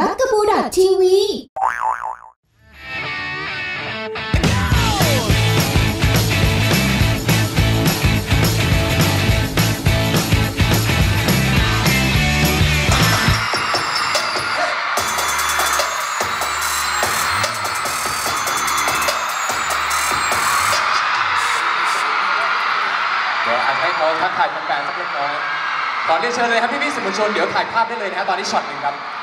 บักกะบูดทีวีเดี๋ยวอัดให้เขาทักทายแฟนๆสักเล็กน้อยขอเรียนเชิญเลยครับพี่ๆสื่อมวลชน เดี๋ยวถ่ายภาพได้เลยนะครับตอนนี้ช็อตหนึ่งครับ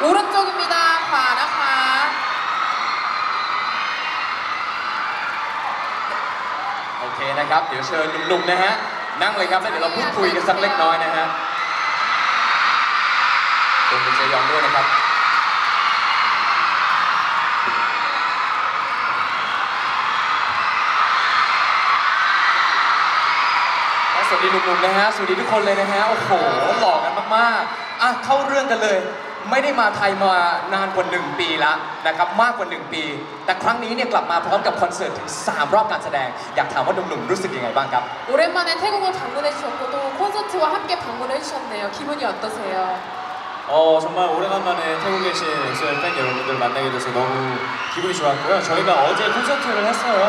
오른쪽입니다, 과 나가. โอเคนะครับ เดี๋ยวเชิญหนุ่มๆนะฮะ นั่งเลยครับแล้วเดี๋ยวเราพูดคุยกันสักเล็กน้อยนะฮะรวมถึงเจยองด้วยนะครับ สวัสดีหนุ่มๆนะฮะ สวัสดีทุกคนเลยนะฮะ โอ้โห หล่อกันมากๆ อ่ะ เข้าเรื่องกันเลย ไม่ได้มาไทยมานานกว่า 1 ปีแล้วนะครับ มากกว่า 1 ปี แต่ครั้งนี้เนี่ยกลับมาพร้อมกับคอนเสิร์ตถึง 3 รอบการแสดง อยากถามว่าหนุ่มๆ รู้สึกยังไงบ้างครับ 오랜만에 태국을 방문해 주셨고 또 콘서트와 함께 방문해 주셨네요. 기분이 어떠세요? 어 정말 오래간만에 태국에 계신 엑소엘 팬 여러분들 만나게 돼서 너무 기분이 좋았고요. 저희가 어제 콘서트를 했어요.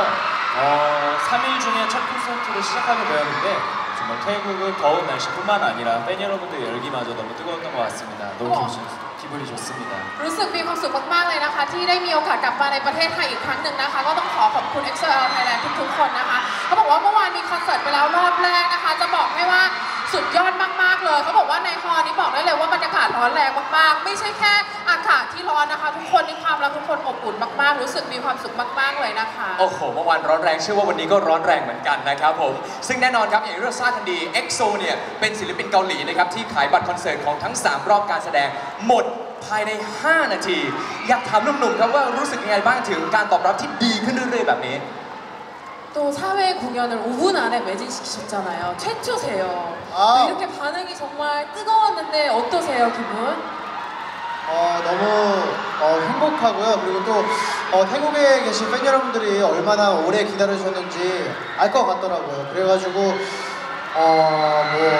어, 3일 중에 첫 콘서트를 시작하게 되었는데 정말 태국은 더운 날씨뿐만 아니라 팬 여러분들 열기마저 너무 뜨거웠던 것 같습니다. 너무 우와. 기분, 기분이 좋습니다. รู้สึกมีความสุขมากๆเลยนะคะ ที่ได้มีโอกาสกลับมาในประเทศไทยอีกครั้งหนึ่งนะคะ ก็ต้องขอขอบคุณ XOL Thailand ทุกๆคนนะคะเขาบอกว่าเมื่อวานมีคอนเสิร์ตไปแล้วรอบแรกนะคะ จะบอกให้ว่า สุดยอดมากๆเลยเขาบอกว่าในฮอนี้บอกได้เลยว่าบรรยากาศร้อนแรงมากๆ ไม่ใช่แค่อากาศที่ร้อนนะคะ ทุกคนมีความรักทุกคนอบอุ่นมากๆ รู้สึกมีความสุขมากๆเลยนะคะ โอ้โหเมื่อวานร้อนแรงเชื่อว่าวันนี้ก็ร้อนแรงเหมือนกันนะครับผม ซึ่งแน่นอนครับอย่างที่เราทราบกันดี EXO เนี่ยเป็นศิลปินเกาหลีนะครับที่ขายบัตรคอนเสิร์ตของทั้ง 3 รอบการแสดงหมดภายใน 5 นาที อยากถามหนุ่มๆครับว่ารู้สึกยังไงบ้างถึงการตอบรับที่ดีขึ้นเรื่อยๆแบบนี้ 또 사회 공연을 5분 안에 매진시키셨잖아요. 최초세요. 아. 이렇게 반응이 정말 뜨거웠는데 어떠세요, 기분? 어, 너무 어, 행복하고요. 그리고 또 어, 태국에 계신 팬 여러분들이 얼마나 오래 기다려주셨는지 알 것 같더라고요. 그래가지고 어, 뭐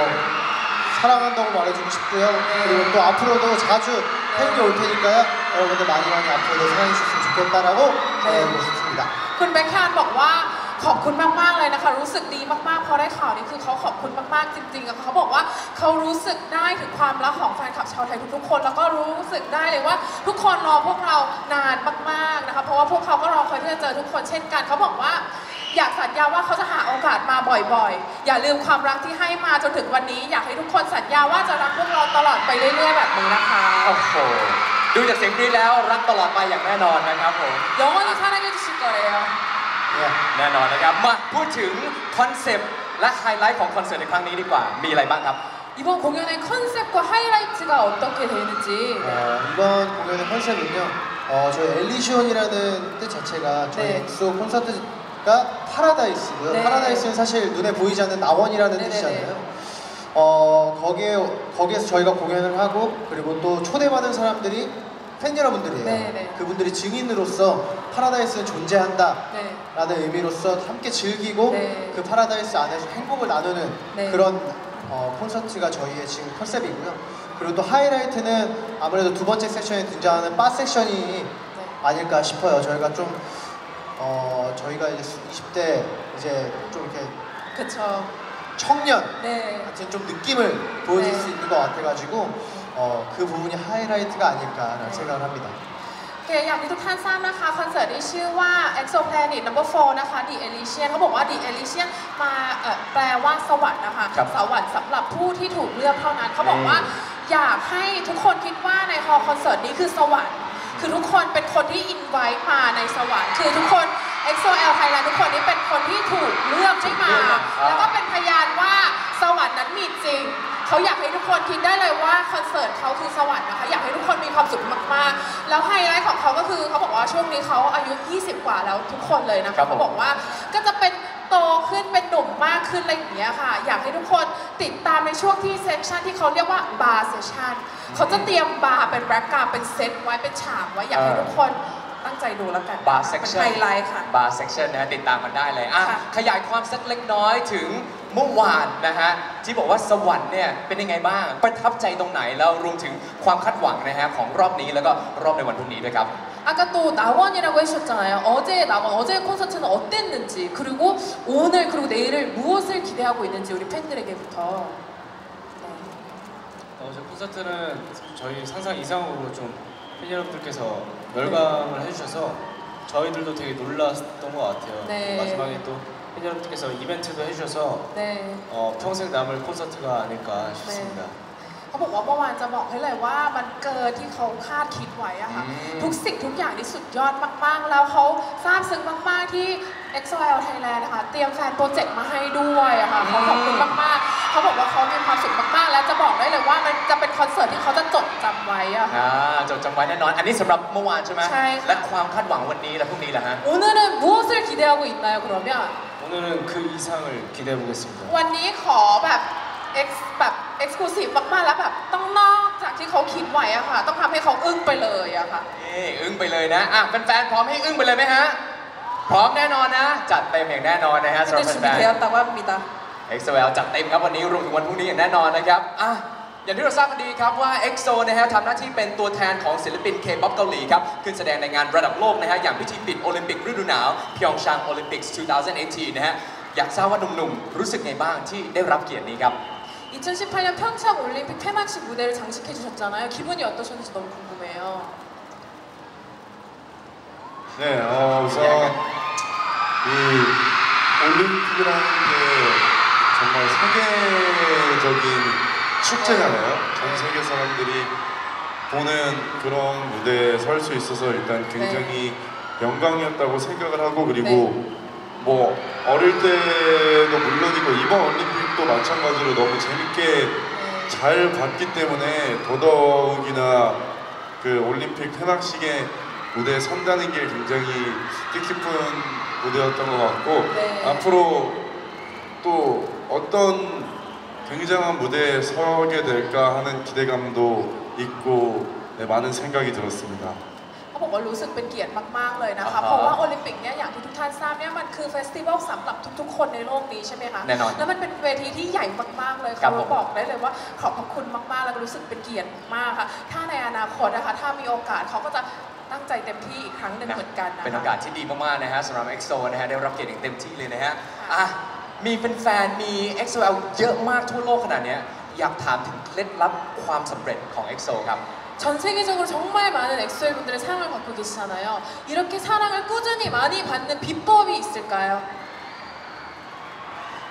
사랑한다고 말해주고 싶고요. 그리고 또 앞으로도 자주 태국에 올 테니까요. 여러분들 많이 많이 앞으로도 사랑해주셨으면 좋겠다라고 말해주고 싶습니다. คุณแบ็คแคนบอกว่า ขอบคุณมากๆเลยนะคะ รู้สึกดีมากๆพอได้ข่าวนี้คือเขาขอบคุณมากๆจริงๆอะเขาบอกว่าเขารู้สึกได้ถึงความรักของแฟนคลับชาวไทยทุกๆคน แล้วก็รู้สึกได้เลยว่า ทุกคนรอพวกเรานานมากๆนะคะเพราะว่าพวกเขาก็รอคอยที่จะเจอทุกคนเช่นกันเขาบอกว่า อยากสัญญาว่าเขาจะหาโอกาสมาบ่อยๆ อย่าลืมความรักที่ให้มาจนถึงวันนี้ อยากให้ทุกคนสัญญาว่าจะรักพวกเราตลอดไปเรื่อยๆแบบนี้นะคะ โอ้โห ดูจากเสียงกรี๊ดแล้วรักตลอดไปอย่างแน่นอนนะครับผม 영원히 사랑해 주실 거예요. 예. แน่นอนนะครับ มาพูดถึงคอนเซปต์และไฮไลท์ของคอนเสิร์ตในครั้งนี้ดีกว่า มีอะไรบ้างครับ 이번 공연의 컨셉과 하이라이트가 어떻게 되는지 어, 이번 공연의 컨셉은요. 어, 저희 엘리시온이라는 뜻 자체가 저희 네. 엑소 콘서트가 파라다이스고요. 네. 파라다이스는 사실 눈에 보이지 않는 나원이라는 네네네. 뜻이잖아요. 어, 거기에 거기에서 저희가 공연을 하고 그리고 또 초대받은 사람들이 팬 여러분들이에요. 네 네. 그분들이 증인으로서 파라다이스는 존재한다. 네. 라는 의미로서 함께 즐기고 네. 그 파라다이스 안에서 행복을 나누는 네. 그런 어, 콘서트가 저희의 지금 컨셉이고요. 그리고 또 하이라이트는 아무래도 두 번째 세션에 등장하는 바 섹션이 네. 아닐까 싶어요. 저희가 좀 어, 저희가 이제 20대 이제 좀 이렇게 그쵸. 청년 네. 같은 좀 느낌을 보여줄 네. 수 있는 것 같아가지고 어, 그 부분이 하이라이트가 아닐까라는 네. 생각을 합니다. โอเคอย่างที่ทุกท่านทราบนะคะ คอนเสิร์ตที่ชื่อว่า EXO Planet Number 4 นะคะ The Elysian เขาบอกว่า The Elysian มาเอ่อแปลว่าสวรรค์นะคะ ครับ สวรรค์สำหรับผู้ที่ถูกเลือกเท่านั้น เขาบอกว่า อืม อยากให้ทุกคนคิดว่าในฮอลล์คอนเสิร์ตนี้คือสวรรค์ คือทุกคนเป็นคนที่อินไว้มาในสวรรค์ คือทุกคน EXO-L Thailand ทุกคนนี้เป็นคนที่ถูกเลือกให้มา แล้วก็เป็นพยานว่าสวรรค์นั้นมีจริง เขาอยากให้ทุกคนคิดได้เลยว่าคอนเสิร์ตเขาคือสวรรค์นะคะอยากให้ทุกคนมีความสุขมากๆ แล้วไฮไลท์ของเขาก็คือเขาบอกว่าช่วงนี้เขาอายุ 20 กว่าแล้วทุกคนเลยนะคะครับผมเขาบอกว่าก็จะเป็นโตขึ้นเป็นหนุ่มมากขึ้นอะไรอย่างเงี้ยค่ะ อยากให้ทุกคนติดตามในช่วงที่ session ที่เขาเรียกว่าบาร์ session เขาจะเตรียมบาร์เป็น background เป็นเซตไว้เป็นฉากไว้อยากให้ทุกคนตั้ง ใจดูแล้วกัน บาร์เซ็ก เป็น ชัน ไฮไลท์ค่ะ บาร์เซ็กชันนะฮะติดตามกันได้เลยอ่ะ ค่ะ ขยายความสักเล็กน้อยถึงเมื่อวานนะฮะ ที่บอกว่าสวรรค์เนี่ยเป็นยังไงบ้าง ประทับใจตรงไหน แล้วรวมถึงความคาดหวังนะฮะของรอบนี้แล้วก็รอบในวันพรุ่งนี้ด้วยครับ 아까 또 나원이라고 하셨잖아요. 어제 나원, 어제 콘서트는 어땠는지, 그리고 오늘 그리고 내일을 무엇을 기대하고 있는지 우리 팬들에게부터. 네. 어, 제 콘서트는 저희 상상 이상으로 좀 팬 여러분들께서 열광을 해주셔서 저희들도 되게 놀랐던 것 같아요. 네. 마지막에 또 팬 여러분들께서 이벤트도 해주셔서 네. 어, 평생 남을 콘서트가 아닐까 싶습니다. เขาบอกว่าเมื่อวานจะบอกให้เลยว่ามันเกินที่เขาคาดคิดไว้อะค่ะ อืม ทุกสิ่งทุกอย่างนี่สุดยอดมากๆ แล้วเขาซาบซึ้งมากๆที่ XOL Thailand นะคะเตรียมแฟนโปรเจกต์มาให้ด้วยอะค่ะเขาขอบคุณมากๆ เขาบอกว่าเขามีความสุขมากๆ และจะบอกได้เลยว่ามันจะเป็นคอนเสิร์ตที่เขาจะจดจำไว้อะค่ะ อ่าจดจำไว้แน่นอน อันนี้สำหรับเมื่อวานใช่ไหม ใช่ค่ะ และความคาดหวังวันนี้และพรุ่งนี้ล่ะฮะ 오늘은 무엇을 기대하고 있나요, 그러면? 오늘은 그 이상을 기대해 보겠습니다. วันนี้ขอแบบ X แบบ Exclusive มากๆ แล้วแบบต้องนอกจากที่เขาคิดไว้อะค่ะ ต้องทำให้เขาอึ้งไปเลยอะค่ะ นี่อึ้งไปเลยนะ อ่ะแฟนๆพร้อมให้อึ้งไปเลยไหมฮะ พร้อมแน่นอนนะ จัดเต็มอย่างแน่นอนนะฮะสำหรับ 근데 แฟนๆ 준비되었다고 합니다. EXO-L จัดเต็มครับวันนี้รวมถึงวันพรุ่งนี้อย่างแน่นอนนะครับอ่ะอย่างที่เราทราบกันดีครับว่า EXO นะฮะทำหน้าที่เป็นตัวแทนของศิลปิน K-POP เกาหลีครับ ขึ้นแสดงในงานระดับโลกนะฮะอย่างพิธีปิดโอลิมปิกฤดูหนาวพยองชางโอลิมปิกส์2018 นะฮะ อยากทราบว่าหนุ่มๆ รู้สึกไงบ้างที่ได้รับเกียรตินี้ครับ 2018년 평창 올림픽 폐막식 무대를 장식해 주셨잖아요. 기분이 어떠셨는지 너무 궁금해요. 네, 어, 우선 이 올림픽이라는 게 정말 세계적인 축제잖아요. 전 세계 사람들이 보는 그런 무대에 설 수 있어서 일단 굉장히 영광이었다고 생각을 하고 그리고 네. 뭐 어릴 때도 물론이고 이번 올림픽도 마찬가지로 너무 재밌게 네. 잘 봤기 때문에 더더욱이나 그 올림픽 폐막식에 무대에 선다는 게 굉장히 뜻깊은 무대였던 것 같고 네. 앞으로 또 어떤 굉장한 무대에 서게 될까 하는 기대감도 있고 네, 많은 생각이 들었습니다. เขาบอกว่ารู้สึกเป็นเกียรติมาก ๆ เลยนะคะ อ่าฮะ เพราะว่าโอลิมปิกเนี่ยอย่างที่ทุกท่านทราบเนี่ยมันคือเฟสติวัลสำหรับทุก ๆ คนในโลกนี้ใช่ไหมคะ แน่นอน แล้วมันเป็นเวทีที่ใหญ่มาก ๆ เลย ครั เขา บผม บอกได้เลยว่าขอบพระคุณมาก ๆ แล้วก็รู้สึกเป็นเกียรติมากค่ะ ถ้าในอนาคตนะคะ ถ้ามีโอกาสเขาก็จะตั้งใจเต็มที่อีกครั้งหนึ่งเหมือนกันนะคะ เป็นโอกาสที่ดีมากๆนะฮะสำหรับ EXO นะฮะได้รับเกียรติอย่างเต็มที่เลยนะฮะอ่ะ มีแฟนๆมี EXO-L เยอะมากทั่วโลกขนาดเนี้ยอยากถามถึงเคล็ดลับความสำเร็จของ EXO ครับ 전 세계적으로 정말 많은 엑소엘 분들의 사랑을 받고 계시잖아요. 이렇게 사랑을 꾸준히 많이 받는 비법이 있을까요?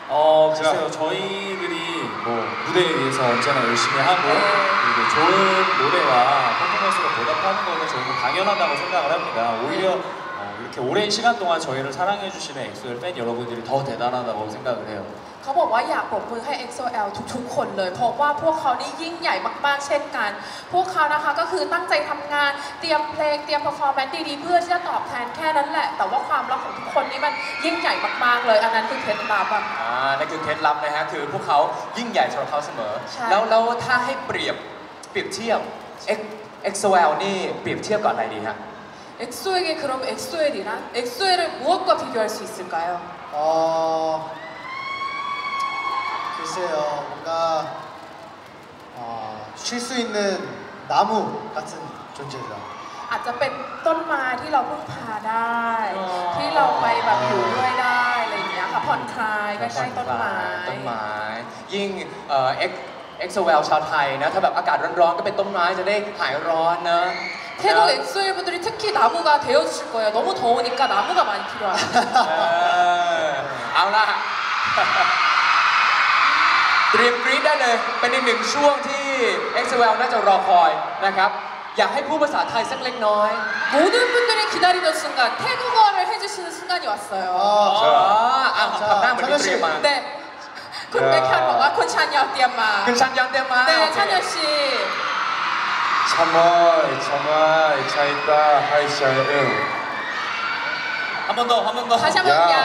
어 글쎄요 저희들이 뭐 무대에 위해서 언제나 열심히 하고 그리고 좋은 노래와 퍼포먼스로 보답하는 거는 저희는 당연하다고 생각을 합니다 오히려 어, 이렇게 오랜 시간 동안 저희를 사랑해 주시는 엑소엘 팬 여러분들이 더 대단하다고 생각을 해요 เขาบอกว่าอยากปรบมือให้ EXO-L ทุกๆ คนเลย เพราะว่าพวกเขานี่ยิ่งใหญ่มากๆ เช่นกัน พวกเขานะคะก็คือตั้งใจทำงาน เตรียมเพลง เตรียม performance ดีๆ เพื่อที่จะตอบแทนแค่นั้นแหละ แต่ว่าความรักของทุกคนนี่มันยิ่งใหญ่มากๆ เลย อันนั้นคือเคล็ดลับอะ อ่านั่นคือเคล็ดลับนะฮะ คือพวกเขายิ่งใหญ่สำหรับเขาเสมอ ใช่ แล้วแล้วถ้าให้เปรียบเปรียบเทียบ X- EXO-L นี่เปรียบเทียบกับอะไรดีฮะ 엑소에게 그럼 엑소엘이란 엑소엘을 무엇과 비교할 수 있을까요? 어 글쎄요 뭔가 어, 쉴 수 있는 나무 같은 존재다. อาจจะเป็นต้นไม้ที่เราพึ่งพาได้ อ๋อ ที่เราไปแบบอยู่ด้วยได้อะไรอย่างเงี้ยค่ะผ่อนคลายใกล้ๆต้นไม้ ต้นไม้ ยิ่งเอ่อ X EXO-L ชาวไทยนะ ถ้าแบบอากาศร้อนๆ ก็เป็นต้นไม้จะได้หายร้อนนะ 태국 엑소엘 분들이 특히 나무가 되어주실 거예요. 너무 더우니까 나무가 많이 필요하죠. เออเอาล่ะ เตรียมกรี๊ดได้เลย เป็นอีกหนึ่งช่วงที่ EXO-L น่าจะรอคอยนะครับ อยากให้พูดภาษาไทยสักเล็กน้อย 모든 분들이 기다리던 순간 태국어를 해주시는 순간이 왔어요. อ๋อ 어, อ่ะทำหน้าเหมือนมีเตรียมมา 네. คุณเบคแคนบอกว่าคุณชันยาวเตรียมมา คุณชันยันเตรียมมา เต้ โอเค ชันยอชี 참아이 참아이 차있다 하이샤이 응 한 번 더, 한 번 더. เขาชมอยา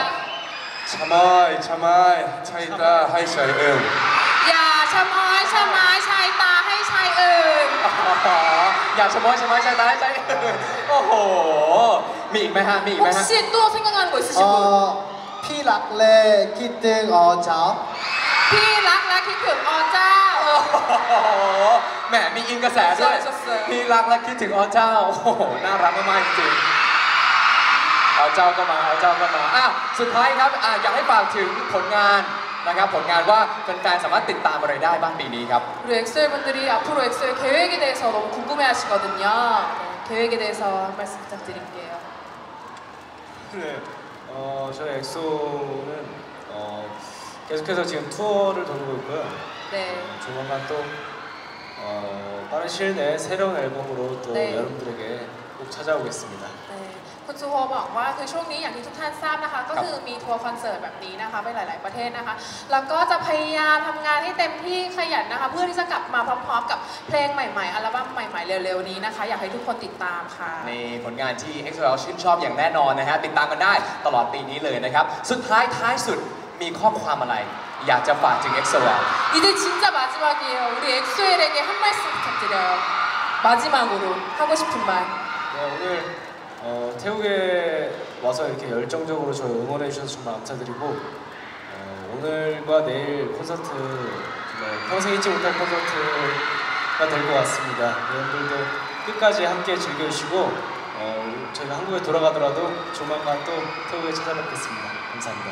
참아이 참아이 차있다 하이샤이 응 อย่าชะมอยชะไม้ชายตาให้ชายอื่น อ๋ออยากชะม้อยชะม้อยใจตายใจโอ้โห มีอีกไหมฮะ มีอีกไหมฮะ 혹시 또 생각나는 거 있으신 분? 어, 피락레 기등 어, 자. พี่รักและคิดถึงอเจ้า โอ้โหแหมมีอินกระแสด้วย สดๆ พี่รักและคิดถึงอ๋อเจ้า โอ้โห น่ารักมากๆจริงๆอ๋อเจ้าก็มาอ๋อเจ้าก็มาอ่ะสุดท้ายครับอ่ะอยากให้ฝากถึงผลงานนะครับ ผลงานว่าแฟนๆสามารถติดตามอะไรได้บ้างปีนี้ครับ 우리 엑소엘 분들이 앞으로 엑소의 계획에 대해서 너무 궁금해 하시거든요. 네, 계획에 대해서 한 말씀 부탁드릴게요. 네. 어, 저희 엑소는 어, 계속해서 지금 투어를 돌고 있고요. 네. 조만간 또 어, 빠른 시일 내에 새로운 앨범으로 또 네. 여러분들에게 꼭 찾아오겠습니다. เอ่อคุณซูโฮบอกว่าคือช่วงนี้อย่างที่ทุกท่านทราบนะคะ ก็คือมีทัวร์คอนเสิร์ตแบบนี้นะคะไปหลาย ๆ ประเทศนะคะ แล้วก็จะพยายามทำงานให้เต็มที่ขยันนะคะ เพื่อที่จะกลับมาพร้อม ๆ กับเพลงใหม่ ๆ อัลบั้มใหม่ ๆ เร็ว ๆ นี้นะคะ อยากให้ทุกคนติดตามค่ะ ในผลงานที่ XL ชื่นชอบอย่างแน่นอนนะฮะติดตามกันได้ตลอดปีนี้เลยนะครับ สุดท้ายท้ายสุด มีข้อความอะไร อยากจะฝากถึง XL 이제 진짜 마지막이에요. 우리 엑소엘에게 한 말씀 부탁드려요. 마지막으로 하고 싶은 말. 네, 오늘 어, 태국에 와서 이렇게 열정적으로 저희 응원해 주셔서 정말 감사드리고 어, 오늘과 내일 콘서트 정말 평생 잊지 못할 콘서트가 될 것 같습니다. 여러분들도 끝까지 함께 즐겨주시고 어, 저희가 한국에 돌아가더라도 조만간 또 태국에 찾아뵙겠습니다. 감사합니다.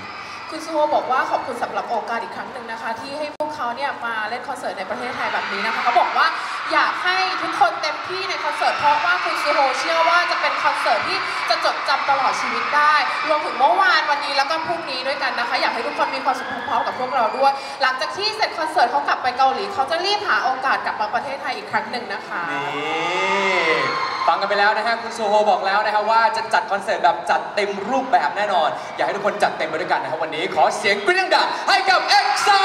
คุณซูโฮบอกว่าขอบคุณสำหรับโอกาสอีกครั้งหนึ่งนะคะ ที่ให้พวกเขาเนี่ยมาเล่นคอนเสิร์ตในประเทศไทยแบบนี้นะคะเขาบอกว่าอยากให้ทุกคนเต็มที่ในคอนเสิร์ตเพราะว่าคุณซูโฮเชื่อว่าจะเป็นคอนเสิร์ตที่จะจดจำตลอดชีวิตได้รวมถึงเมื่อวานวันนี้แล้วก็พรุ่งนี้ด้วยกันนะคะ อยากให้ทุกคนมีความสุขพร้อมๆกับพวกเราด้วย หลังจากที่เสร็จคอนเสิร์ตเขากลับไปเกาหลีเขาจะรีบหาโอกาสกลับมาประเทศไทยอีกครั้งหนึ่งนะคะนี่ ฟังกันไปแล้วนะฮะคุณโซโฮบอกแล้วนะครับว่าจะจัดคอนเสิร์ตแบบจัดเต็มรูปแบบแน่นอน อยากให้ทุกคนจัดเต็มไปด้วยกันนะครับวันนี้ขอเสียงกรี๊ดดังๆให้กับ EXO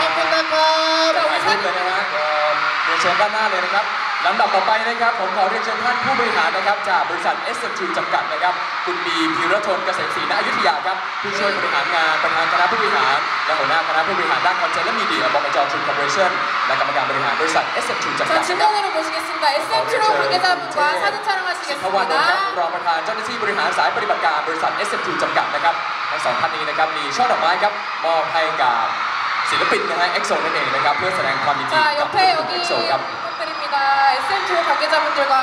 ขอบคุณนะครับถ่ายรูปเลยนะฮะเอ่อเรียนเชิญด้านหน้าเลยนะครับลำดับต่อไปนะครับ ผมขอเรียนเชิญท่านผู้บริหารนะครับ จากบริษัท SM2 จำกัดนะครับ คุณบีพีรชนเกษมศรีณอยุธยาครับผู้ช่วยบริหารงานประธานคณะผู้บริหาร และหัวหน้าคณะผู้บริหารด้านคอนเทนต์และมีเดียบกจทรูคอร์ปอเรชั่นและกรรมการบริหารบริษัท SM2 จำกัด 자, 중간으로 모시겠습니다. SM2로 관계자분과 사진 สิทธวันนนท์ครับ 촬영하시겠습니다. รองประธานเจ้าหน้าที่บริหารสายปฏิบัติการบริษัท SM2 จำกัดนะครับทั้งสองท่านนี้นะครับมีช่อดอกไม้ครับมอบให้กับศิลปินนะฮะ EXO นั่นเองนะครับเพื่อแสดงความยินดี 자, กับ 옆에 여기 EXO ครับ 부탁드립니다. SM2 관계자분들과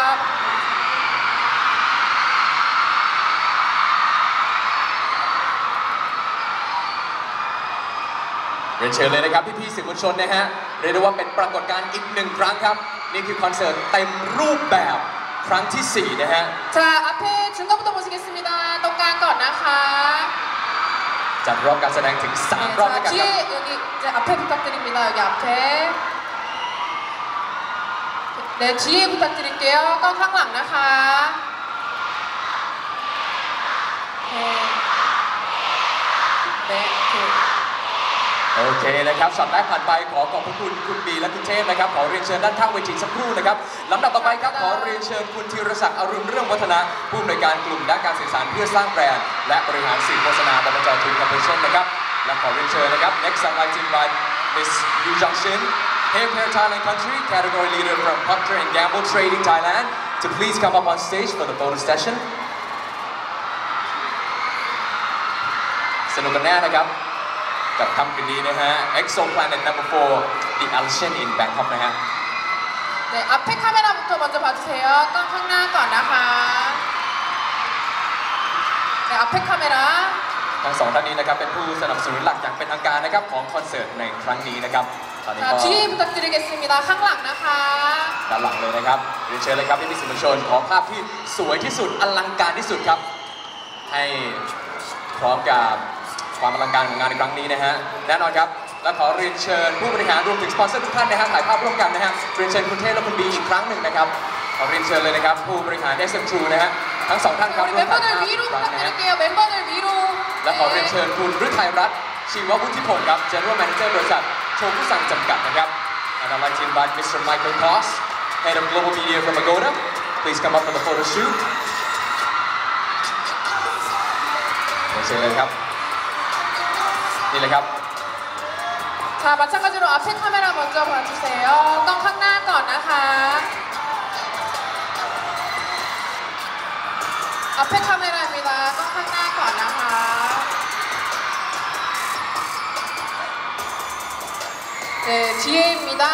นเชิญเลยนะครับพี่ๆสื่อมวลชนนะฮะเรียกได้ว่าเป็นปรากฏการณ์อีกหนึ่งครั้งครับ นี่คือคอนเสิร์ตเต็มรูปแบบครั้งที่ 4 นะฮะ 자, 앞에 중간부터 모시겠습니다. 동강 거나카. จัดรอบการแสดงถึง 3 รอบ 네, ด้วย 자, กันครับ 뒤에 여기 이제 앞에 부탁드립니다. 여기 앞에. 네, 뒤에 부탁드릴게요. 또ข้างหลัง นะคะ 네. 네, 이렇게. โอเคนะครับช็อตแรกผ่านไปขอขอบพระคุณคุณบีและคุณเทพนะครับขอเรียนเชิญด้านข้างเวทีสักครู่นะครับลำดับต่อไปครับขอเรียนเชิญคุณธีรศักดิ์อรุณเรื่องวัฒนะผู้อำนวยการกลุ่มด้านการสื่อสารเพื่อสร้างแบรนด์และบริหารสื่อโฆษณาบจทูคอร์ปอเรชั่นนะครับและขอเรียนเชิญนะครับ next I'd like to invite Miss Yu Jung Shin Hair Care Thailand Country category leader from Procter and Gamble Trading Thailand to please come up on stage for the photo session สนุกกันแน่นะครับ กับค่ำคืนนี้นะฮะ EXO Planet Number 4 The Ocean in Bangkok นะฮะ 네, 앞에 카메라부터 먼저 봐주세요. 또ข้างหน้า ก่อนนะคะ 네, 앞에 카메라. ทั้งสองท่านนี้นะครับเป็นผู้สนับสนุนหลักอย่างเป็นทางการนะครับของคอนเสิร์ตในครั้งนี้นะครับตอนนี้ 자, ก็ 뒤에 부탁드리겠습니다. ข้างหลังนะคะ ด้านหลังเลยนะครับเรียนเชิญเลยครับพี่พี่ๆสื่อมวลชนขอภาพที่สวยที่สุดอลังการที่สุดครับ ให้พร้อมกับ ความอลังการของงานในครั้งนี้นะฮะแน่นอนครับ และขอเรียนเชิญผู้บริหารรวมถึงสปอนเซอร์ทุกท่านนะฮะถ่ายภาพร่วมกันนะฮะเรียนเชิญคุณเทพและคุณบีอีกครั้งหนึ่งนะครับขอเรียนเชิญเลยนะครับ ผู้บริหาร SM True นะฮะ ทั้งสองท่านครับ 우리 ร่วมถ่ายภาพ 멤버들 อี 위로 กครั้งนะฮะ 부탁드릴게요. 멤버들 위로. และขอเรียน 네. เชิญคุณฤทัยรัตน์ชีววุฒิพงศ์ครับ General Manager บริษัทโชฟุสังจำกัดนะครับ And I'd like to invite Mr. Michael Koss Head of Global Media from Agoda Please come up for the photo shoot เชิญเลยครับ นี่เลยครับ 자, 마찬가지로 앞에 카메라 먼저 봐주세요. ต้องข้างหน้าก่อนนะคะ 앞에 카메라입니다. ต้องข้างหน้าก่อนนะคะ 네, 뒤에입니다.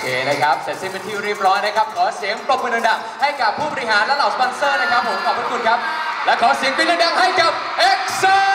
เคนะครับ เสร็จสิ้นเป็นที่เรียบร้อยนะครับ ขอเสียงปรบมือดังๆให้กับผู้บริหารและเหล่าสปอนเซอร์นะครับผมขอบพระคุณครับ และขอเสียงปรบมือดังๆให้กับเอ็กซ์